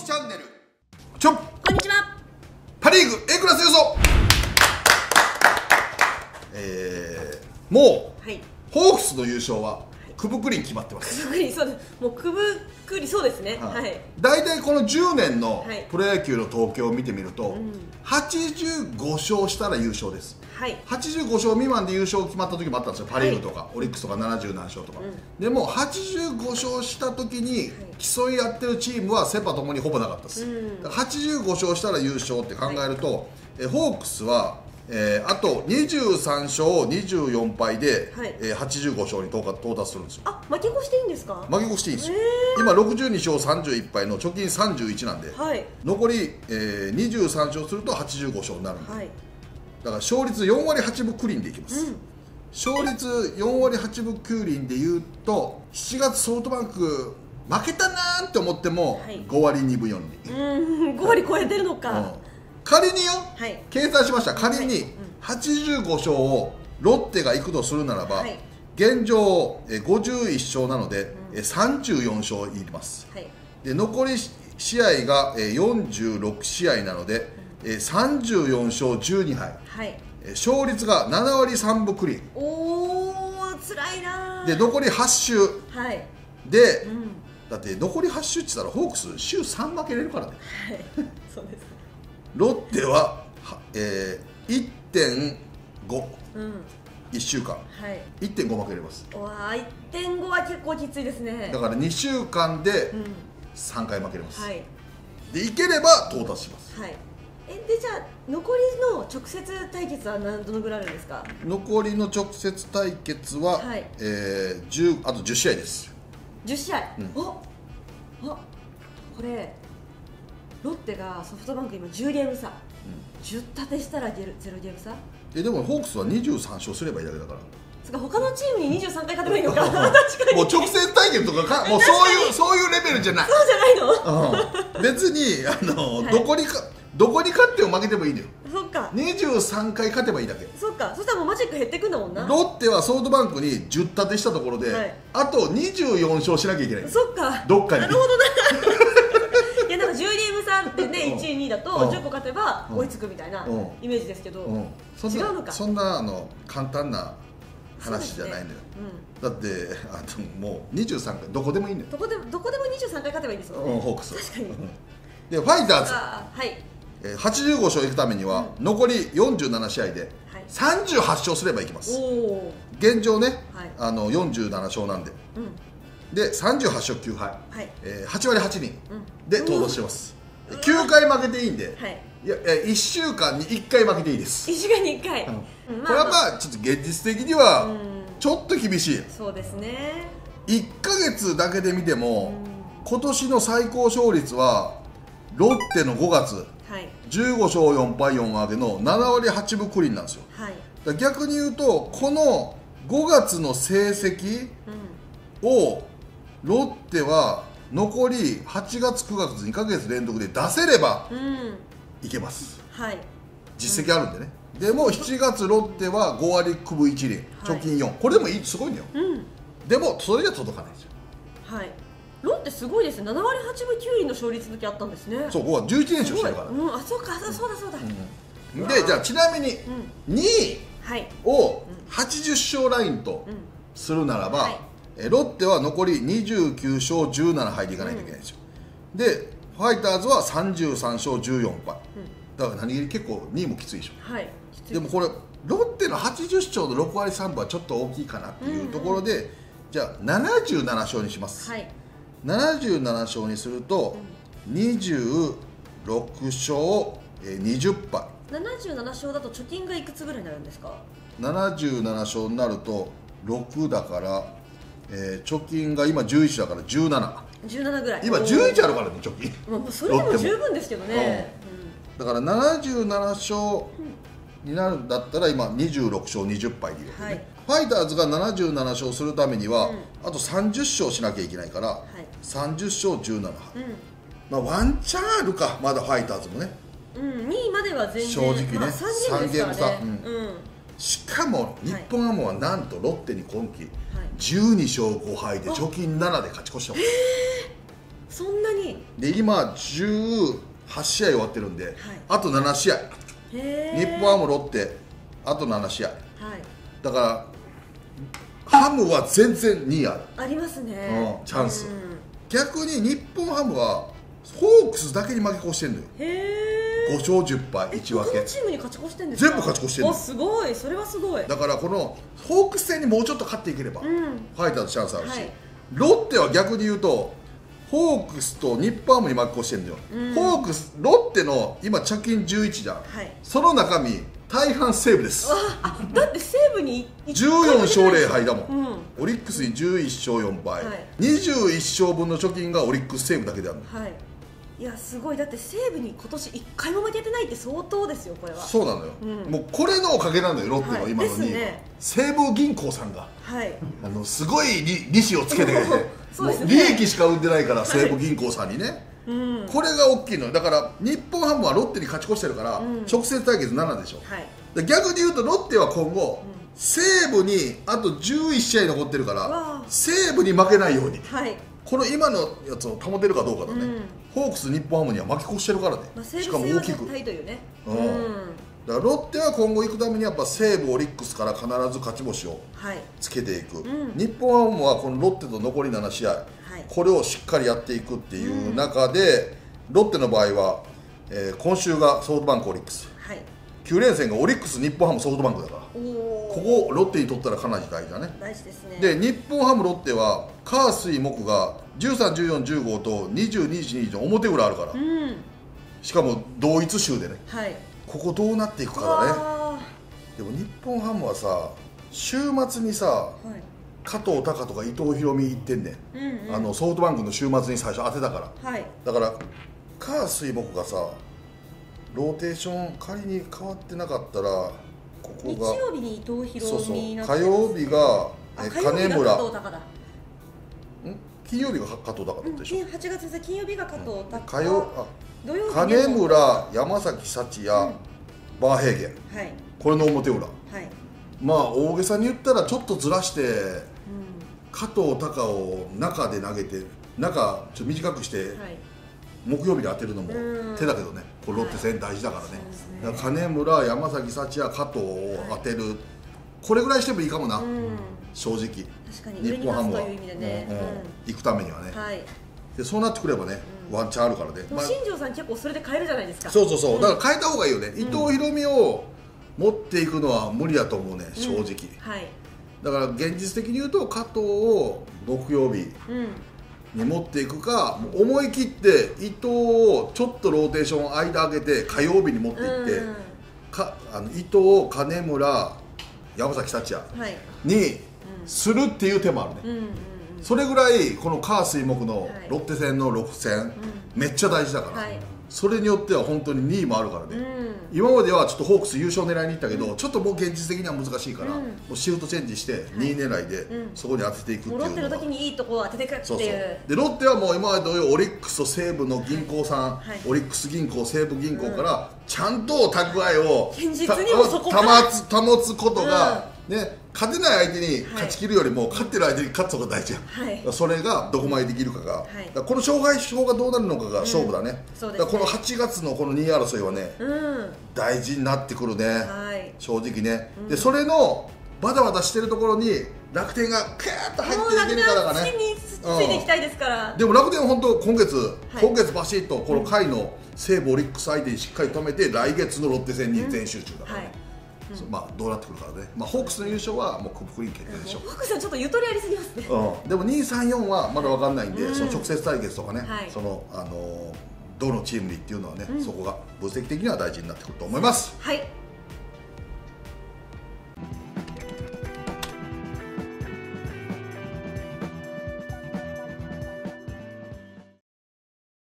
樹チャンネル。ちょこんにちは。パ・リーグ A クラス予想。えー、もうはい。ホークスの優勝はクブクリン決まってます。くぶくりそうです。もうくぶくりそうですね。はい、大体この10年のはい。プロ野球の統計を見てみると、ん。85勝したら優勝です。はい。85勝未満で優勝決まった時もあったんですよ。パ・リーグとか、オリックスとか70何勝とか、でも85勝した時に競い合ってるチームはセ・パともにほぼなかったです、うん。だから85勝したら優勝って考えると、えホークスは、えーあと23勝24敗で、はい。えー85勝に到達到達するんですよ。あ負け越していいんですか？負け越していいんです。よへ今62勝31敗の貯金31なんで、はい。残り、えー23勝すると85勝になるんで、はい。だから勝率4割8分9厘でいきます、うん。勝率4割8分9厘でいうと7月ソフトバンク負けたなーって思ってもはい。5割2分4厘、うん5割超えてるのか、うん仮によ、はい。計算しました。仮にはいうん85勝をロッテがいくとするならば、はい。現状えー51勝なので、えー34勝いります。はい。で残り試合がえー46試合なので、えー34勝12敗。はい。えー勝率が7割3分9厘。おー辛いなー。で残り8週はい。でうん。だって残り8週って言ったらホークス週3負けれるからね。はい。そうですロッテは、はえー、1.51うん。週間。はい。1.5負けれます。うわー1.5は結構きついですね。だから2週間でうん。3回負けれます、はい。でいければ到達します。はい。えでじゃあ残りの直接対決は何どのぐらいあるんですか？残りの直接対決は、はい。えー10あと10試合です。10試合、うん。おあこれロッテがソフトバンク今10ゲーム差、10立てしたら0ゲーム差？えでもホークスは23勝すればいいだけだから。つか他のチームに23回勝てばいいのか。確かに。もう直接対決とかか もうそういうそういうレベルじゃない、そうじゃないの？うん、別にあの、はい。どこにかどこに勝っても負けてもいいのよ。そっか。23回勝てばいいだけ。そっか。そしたらもうマジック減ってくんだもんな。ロッテはソフトバンクに10立てしたところで、はい。あと24勝しなきゃいけない。そっか。どっかに。なるほどないやなんか10ゲーム差ってねうん1位2位だとうん。10個勝てばうん。追いつくみたいなうん。イメージですけど、うん、そんな違うのか。そんなあの簡単な話じゃないのよ、そうだってあともう23回どこでもいいのよ。うん、どこでどこでも23回勝てばいいですもんね、うんホークス確かに。うん。でファイターズ、はい。えー85勝いくためには、残り47試合ではい。38勝すればいきます。現状ね、はい。あの47勝なんで。うん。で38勝9敗、はい。えー8割8厘うん。で到達してます9回負けていいんで、はい。いやいや1週間に1回負けていいです、一週間に1回、うん。うんこれはまあ。ちょっと現実的にはうん。ちょっと厳しい。そうですね。1ヶ月だけで見てうも、ん。今年の最高勝率はロッテの5月。はい。15勝4敗4分けの7割8分9厘なんですよ。はい。逆に言うとこの5月の成績うをロッテは残り8月9月2ヶ月連続で出せればんうん。いけます。はい。実績あるんでね、でも7月ロッテは5割9分1厘。はい。貯金4、これでもいいすごいんだよ。うん。でもそれじゃ届かないんですよ。はい。ロッテすごいですね。7割8分9厘の勝率の時あったんですね。そうここは11連勝してるから、うん。あそうかそうだそうだ、うん。でじゃあちなみにうん。2位はい。を80勝ラインとうん。するならば、はいえロッテは残り29勝17敗でいかないといけないんですよ、でファイターズは33勝14敗。だから何気に結構2位もきついでしょ。はいでもこれロッテの80勝の6割3分はちょっと大きいかなっていうところで、じゃあ77勝にします、はい。77勝にすると26勝えー20敗77勝だと貯金がいくつぐらいになるんですか？77勝になると6だから、えー貯金が今11だから17 17ぐらい。今おー11あるからね貯金。それでも十分ですけどね、だから77勝になるんだったら今26勝20敗でいいわけね、はい。ファイターズが77勝するためには、うん。あと30勝しなきゃいけないから、い。30勝17敗、うん。まあ、ワンチャンあるかまだファイターズもね。うん、2位までは全然正直ねまあ、3ゲームですからね。三ゲーム差。うん。しかも日本ハムはなんとロッテに今季はい12勝5敗で貯金7で勝ち越してますそんなに？で今18試合終わってるんで、あと7試合。日本ハムロッテあと7試合。はい。だからハムは全然2位ある。ありますね。うんチャンス。うん。逆に日本ハムはホークスだけに負け越してんのよ。へえ5勝10敗1分け。チームに勝ち越してんですか？全部勝ち越してんの。おすごい。それはすごい。だからこのホークス戦にもうちょっと勝っていければ、うん。ファイターズチャンスあるし、はい。ロッテは逆に言うとホークスと日本ハムに負け越してるんだよ、うん。ホークスロッテの今貯金11じゃん、はい。その中身大半西武です。あだって西武に14勝0敗だもん、うん。オリックスに11勝4敗、はい。21勝分の貯金がオリックス西武だけであるの。はいいやすごい。だって西武に今年1回も負けてないって相当ですよこれは。そうなのよ、うん。もうこれのおかげなのよロッテのはい。今の2位は、ですね。西武銀行さんが。はい。あのすごい利利子をつけてくれて ね。利益しか生んでないから西武銀行さんにね、うん。これが大きいのよ。だから日本ハムはロッテに勝ち越してるから、うん。直接対決7でしょ。はい。で逆に言うとロッテは今後、西武にあと11試合残ってるから西武に負けないように。はいこの今のやつを保てるかどうかだね、うん。ホークス日本ハムには負け越してるからね、まあ西しかも大きく。うん。だからロッテは今後行くためにやっぱ西武オリックスから必ず勝ち星をはい。つけていく、ん。日本ハムはこのロッテと残り7試合、はい。これをしっかりやっていくっていう中で、ロッテの場合は、えー今週がソフトバンクオリックス。はい9連戦がオリックス日本ハムソフトバンクだから。ここロッテにとったらかなり大事だね。大事ですね。で日本ハムロッテは火水木が131415と2221の表裏あるから、うん。しかも同一週でね。はい。ここどうなっていくかだね。わでも日本ハムはさ週末にさーはい。加藤隆とか伊藤博美行ってんねん、うんうん。あのソフトバンクの週末に最初当てたから。はい。だから火水木がさローテーション仮に変わってなかったらここ日が曜日に伊藤博そう火曜日が金村。金曜日が加藤隆だうんったでしょ、8月で金曜日が加藤隆。火曜あ土曜日金村山崎幸也、うん。バーヘーゲン。はい。これの表裏。はい。まあ大げさに言ったらちょっとずらしてう加藤隆を中で投げて中ちょっと短くしてんはい木曜日に当てるのもうん。手だけどねこれロッテ戦大事だからね,、そうですね。金村山崎幸也加藤を当てる、これぐらいしてもいいかもな、うん。正直。確かに上に日本ハムは、立つという意味でね。うん。う行くためにはね、んはい。でそうなってくればね、ワンチャンあるからね、まあ。新庄さん結構それで変えるじゃないですか。そうそうそう、だから変えた方がいいよね、伊藤博美を持っていくのは無理だと思うね正直、はい。だから現実的に言うと加藤を木曜日うんに持っていくかもう思い切って伊藤をちょっとローテーション間上げて火曜日に持っていって、うん。かあの伊藤金村山崎幸也はい。にするっていう手もあるね、うんうんうんそれぐらいこの火水木のはい。ロッテ戦の6戦、めっちゃ大事だから、はいそれによっては本当に2位もあるからね、うん。今まではちょっとホークス優勝狙いに行ったけど、ちょっともう現実的には難しいから、うん。もうシフトチェンジして2位狙いでうん。そこに当てていくっていううロッテのが時にいいところを当ててくってそう。そういう。でロッテはもう今まで同様オリックスと西武の銀行さん、はい。オリックス銀行西武銀行からちゃんと蓄えを現実にもそこから。た保つ保つことが、ね勝てない相手に勝ち切るよりも、勝ってる相手に勝つのが大事やん、はい。それがどこまでできるかが、い。だからこの勝敗表がどうなるのかが勝負だね,、そうですね。だこの8月のこの2位争いはねうん。大事になってくるね、はい。正直ね、でそれのバタバタしてるところに楽天がクーッと入っていけるからがね。楽天についていきたいですから。でも楽天は本当今月、はい。今月バシッとこの回の西武オリックス相手にしっかり止めて来月のロッテ戦に全集中だからね、うまあどうなってくるからね、まあ、ホークスの優勝はもうクリーン決定でしょ、福さんちょっとゆとりありすぎますね。うん、でも234はまだ分かんないんで、うん。その直接対決とかね、はい。そのあのーどのチームにっていうのはね、そこが分析的には大事になってくると思います。はい